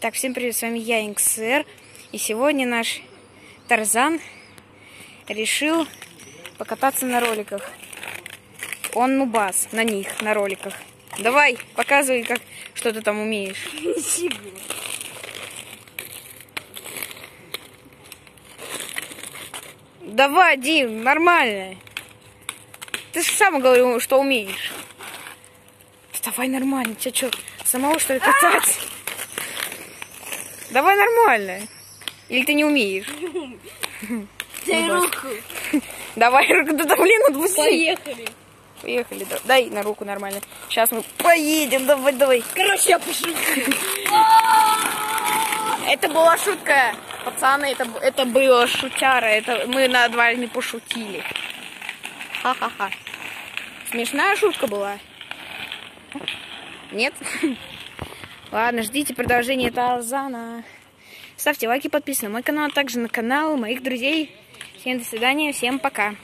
Итак, всем привет, с вами я, Инксер. И сегодня наш Тарзан решил покататься на роликах. Он нубас на них, на роликах. Давай, показывай, как, что ты там умеешь. Давай, Дим, нормально. Ты же сам говорил, что умеешь. Давай нормально, тебя что, самого что ли кататься? Давай нормально. Или ты не умеешь? Дай руку. Давай руку, да блин, отпусти. Поехали. Поехали, да- дай на руку нормально. Сейчас мы поедем, давай, давай. Короче, я пошутил. Это была шутка, пацаны, это, это было шутяра, это мы над вами пошутили. Ха-ха-ха. Смешная шутка была? Нет? Ладно, ждите продолжения Тарзана. Ставьте лайки, подписывайтесь на мой канал, а также на канал моих друзей. Всем до свидания, всем пока.